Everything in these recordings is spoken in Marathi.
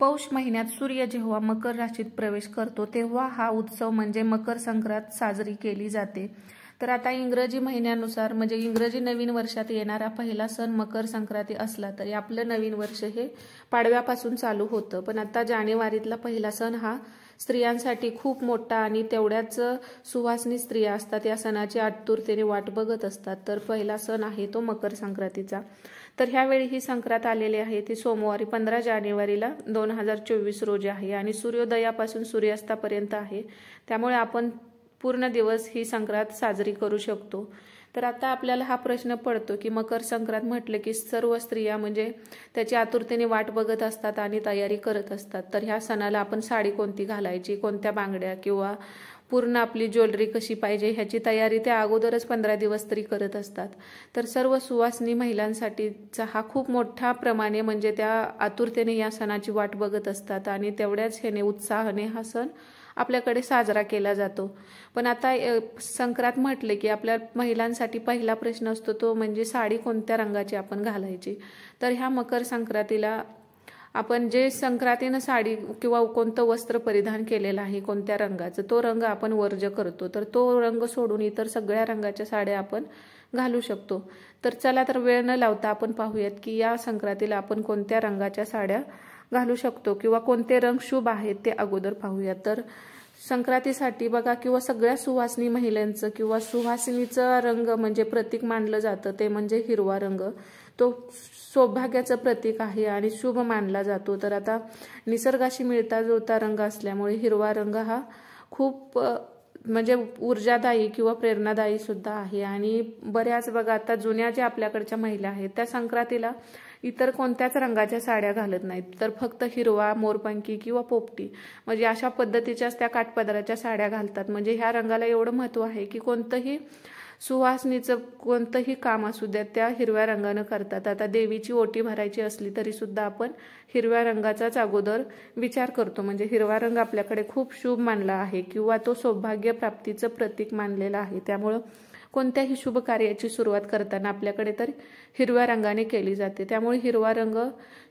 पौष महिन्यात सूर्य जेव्हा मकर राशीत प्रवेश करतो तेव्हा हा उत्सव म्हणजे मकर संक्रांत साजरी केली जाते. तर आता इंग्रजी महिन्यानुसार म्हणजे इंग्रजी नवीन वर्षात येणारा पहिला सण मकर संक्रांती असला तरी आपलं नवीन वर्ष हे पाडव्यापासून चालू होतं. पण आता जानेवारीतला पहिला सण हा स्त्रियांसाठी खूप मोठा आणि तेवढ्याच सुवासनी स्त्रिया असतात या सणाची आतुरतेने वाट बघत असतात. तर पहिला सण आहे तो मकर संक्रांतीचा. तर ह्यावेळी ही संक्रांत आलेली आहे ती सोमवारी पंधरा जानेवारीला दोन हजार चोवीस रोजी आहे आणि सूर्योदयापासून सूर्यास्तापर्यंत आहे. त्यामुळे आपण पूर्ण दिवस ही संक्रांत साजरी करू शकतो. तर आता आपल्याला हा प्रश्न पडतो की मकर संक्रांत म्हटलं की सर्व स्त्रिया म्हणजे त्याची आतुरतेने वाट बघत असतात आणि तयारी करत असतात. तर ह्या सणाला आपण साडी कोणती घालायची कोणत्या बांगड्या किंवा पूर्ण आपली ज्वेलरी कशी पाहिजे ह्याची तयारी त्या अगोदरच पंधरा दिवस तरी करत असतात. तर सर्व सुवासनी महिलांसाठीचा हा खूप मोठ्या प्रमाणे म्हणजे त्या आतुरतेने या सणाची वाट बघत असतात आणि तेवढ्याच ह्याने उत्साहाने हा सण आपल्याकडे साजरा केला जातो. पण आता संक्रांत म्हटले की आपल्या महिलांसाठी पहिला प्रश्न असतो तो म्हणजे साडी कोणत्या रंगाची आपण घालायची? तर ह्या मकर संक्रांतीला आपण जे संक्रांतीनं साडी किंवा कोणतं वस्त्र परिधान केलेलं आहे कोणत्या रंगाचं तो रंग आपण वर्ज करतो. तर तो रंग सोडून इतर सगळ्या रंगाच्या साड्या आपण घालू शकतो. तर चला तर वेळ न लावता आपण पाहूयात की या संक्रांतीला आपण कोणत्या रंगाच्या साड्या घालू शकतो किंवा कोणते रंग शुभ आहेत ते अगोदर पाहूया. तर संक्रांतीसाठी बघा किंवा सगळ्या सुवासिनी महिलांचं किंवा सुवासिनीचं रंग म्हणजे प्रतीक मानलं जातं ते म्हणजे हिरवा रंग. तो सौभाग्याचं प्रतीक आहे आणि शुभ मानला जातो. तर आता निसर्गाशी मिळता जुळता रंग असल्यामुळे हिरवा रंग हा खूप म्हणजे ऊर्जादायी किंवा प्रेरणादायी सुद्धा आहे. आणि बऱ्याच बघा आता जुन्या ज्या आपल्याकडच्या महिला आहेत त्या संक्रांतीला इतर कोणत्याच रंगाच्या साड्या घालत नाहीत. तर फक्त हिरवा मोरपंकी किंवा पोपटी. म्हणजे अशा पद्धतीच्याच त्या काठपदराच्या साड्या घालतात. म्हणजे ह्या रंगाला एवढं महत्त्व आहे की कोणतंही सुवासनीचं कोणतंही काम असू द्या त्या हिरव्या रंगानं करतात. आता देवीची ओटी भरायची असली तरी सुद्धा आपण हिरव्या रंगाचाच अगोदर विचार करतो. म्हणजे हिरवा रंग आपल्याकडे खूप शुभ मानला आहे किंवा तो सौभाग्य प्राप्तीचं प्रतीक मानलेलं आहे. त्यामुळं कोणत्याही शुभ कार्याची सुरुवात करताना आपल्याकडे तर हिरव्या रंगाने केली जाते. त्यामुळे हिरवा रंग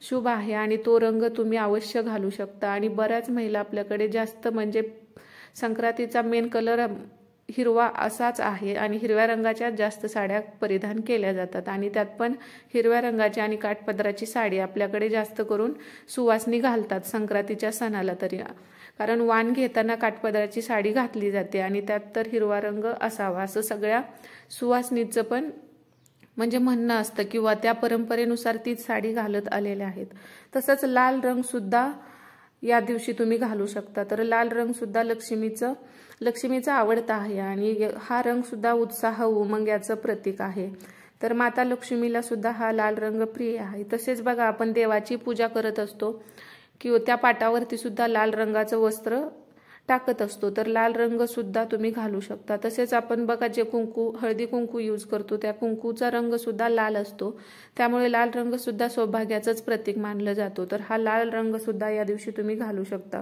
शुभ आहे आणि तो रंग तुम्ही अवश्य घालू शकता. आणि बऱ्याच महिला आपल्याकडे जास्त म्हणजे संक्रांतीचा मेन कलर हिरवा असाच आहे आणि हिरव्या रंगाच्या जास्त साड्या परिधान केल्या जातात. आणि त्यात पण हिरव्या रंगाची आणि काठपदराची साडी आपल्याकडे जास्त करून सुवासनी घालतात संक्रांतीच्या सणाला तरी. कारण वाण घेताना काठपदराची साडी घातली जाते आणि त्यात तर हिरवा रंग असावा. असं सगळ्या सुवासनीचं पण म्हणजे म्हणणं असतं किंवा त्या परंपरेनुसार तीच साडी घालत आलेल्या आहेत. तसंच लाल रंग सुद्धा या दिवशी तुम्ही घालू शकता. तर लाल रंग सुद्धा लक्ष्मीचं लक्ष्मीचा आवडता आहे आणि हा रंग सुद्धा उत्साह उमंग याचं प्रतीक आहे. तर माता लक्ष्मीला सुद्धा हा लाल रंग प्रिय आहे. तसेच बघा आपण देवाची पूजा करत असतो किंवा त्या पाटावरती सुद्धा लाल रंगाचं वस्त्र टाकत असतो. तर लाल रंग सुद्धा तुम्ही घालू शकता. तसेच आपण बघा जे कुंकू हळदी कुंकू यूज करतो त्या कुंकूचा रंग सुद्धा लाल असतो. त्यामुळे लाल रंग सुद्धा सौभाग्याचंच प्रतीक मानलं जातो. तर हा लाल रंग सुद्धा या दिवशी तुम्ही घालू शकता.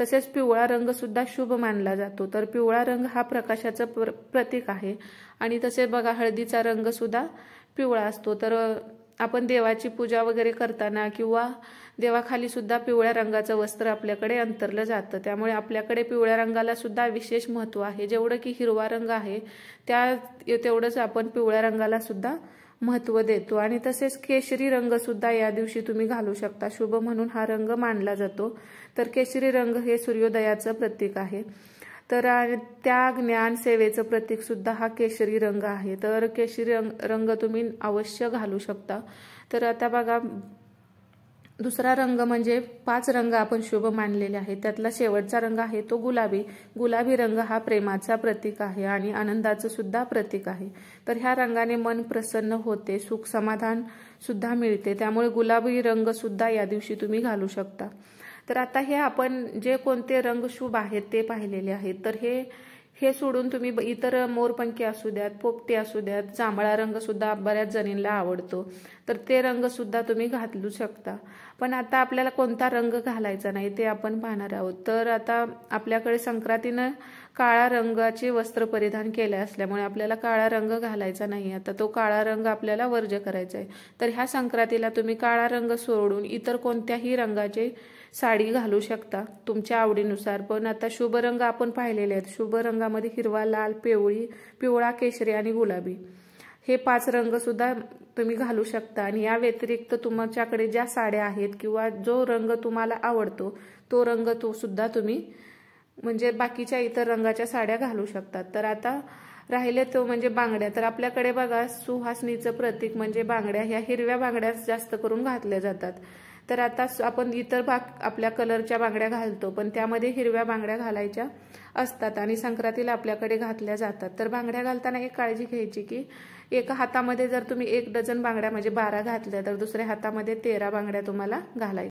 तसेच पिवळा रंग सुद्धा शुभ मानला जातो. तर पिवळा रंग हा प्रकाशाचं प्रतीक आहे. आणि तसेच बघा हळदीचा रंग सुद्धा पिवळा असतो. तर आपण देवाची पूजा वगैरे करताना किंवा देवाखाली सुद्धा पिवळ्या रंगाचं वस्त्र आपल्याकडे अंतरलं जातं. त्यामुळे आपल्याकडे पिवळ्या रंगाला सुद्धा विशेष महत्त्व आहे. जेवढं की हिरवा रंग आहे त्या तेवढंच आपण पिवळ्या रंगाला सुद्धा महत्त्व देतो. आणि तसेच केशरी रंग सुद्धा या दिवशी तुम्ही घालू शकता. शुभ म्हणून हा रंग मानला जातो. तर केशरी रंग हे सूर्योदयाचं प्रतीक आहे. तर त्या ज्ञान सेवेचं प्रतीक सुद्धा हा केशरी रंग आहे. तर केशरी रंग रंग तुम्ही अवश्य घालू शकता. तर आता बघा दुसरा रंग म्हणजे पाच रंग आपण शुभ मानलेले आहेत. त्यातला शेवटचा रंग आहे तो गुलाबी. गुलाबी रंग हा प्रेमाचा प्रतीक आहे आणि आनंदाचं सुद्धा प्रतीक आहे. तर ह्या रंगाने मन प्रसन्न होते सुख समाधान सुद्धा मिळते. त्यामुळे गुलाबी रंग सुद्धा या दिवशी तुम्ही घालू शकता. तर आता हे आपण जे कोणते रंग शुभ आहेत ते पाहिलेले आहेत. तर हे हे सोडून तुम्ही इतर मोरपंखी असू द्यात पोपटे असू द्यात जांभळा रंग सुद्धा बऱ्याच जणींना आवडतो. तर ते रंग सुद्धा तुम्ही घालू शकता. पण आता आपल्याला कोणता रंग घालायचा नाही ते आपण पाहणार आहोत. तर आता आपल्याकडे संक्रांतीनं काळा रंगाचे वस्त्र परिधान केले असल्यामुळे आपल्याला काळा रंग घालायचा नाही. आता तो काळा रंग आपल्याला वर्ज करायचा आहे. तर ह्या संक्रांतीला तुम्ही काळा रंग सोडून इतर कोणत्याही रंगाचे साडी घालू शकता तुमच्या आवडीनुसार. पण आता शुभ रंग आपण पाहिलेले आहेत. शुभ रंगामध्ये हिरवा लाल पिवळी पिवळा केशरी आणि गुलाबी. हे पाच रंग सुद्धा तुम्ही घालू शकता. आणि या व्यतिरिक्त तुमच्याकडे ज्या साड्या आहेत किंवा जो रंग तुम्हाला आवडतो तो रंग तो सुद्धा तुम्ही म्हणजे बाकीच्या इतर रंगाच्या साड्या घालू शकतात तर आता राहिले तो म्हणजे बांगड्या. तर आपल्याकडे बघा सुहासनीचं प्रतीक म्हणजे बांगड्या. ह्या हिरव्या बांगड्या जास्त करून घातल्या जातात. तर आता आपण इतर भाग आपल्या कलरच्या बांगड्या घालतो पण त्यामध्ये हिरव्या बांगड्या घालायच्या असतात आणि संक्रांतीला आपल्याकडे घातल्या जातात. तर बांगड्या घालताना एक काळजी घ्यायची की एका हातामध्ये जर तुम्ही एक डझन बांगड्या म्हणजे बारा घातल्या तर दुसऱ्या हातामध्ये तेरा बांगड्या तुम्हाला घालायच्या.